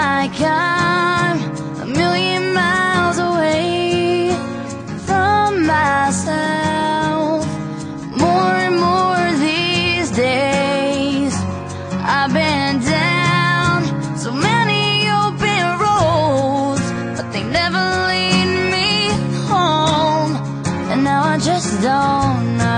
like I'm a million miles away from myself. More and more these days, I've been down so many open roads, but they never lead me home. And now I just don't know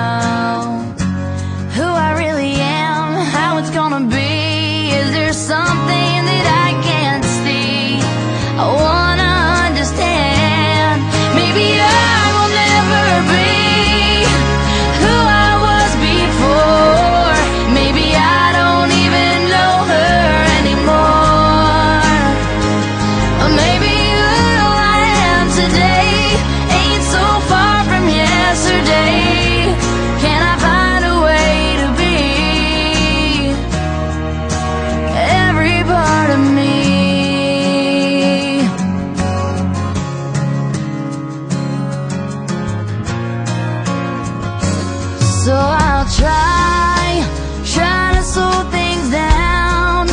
So I'll try, try to slow things down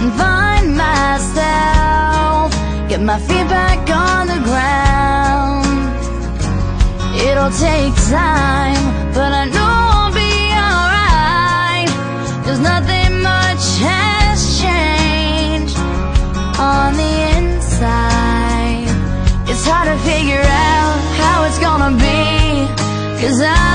and find myself. Get my feet back on the ground. It'll take time, but I know I'll be alright. Nothing much has changed on the inside. It's hard to figure out how it's gonna be. Cause I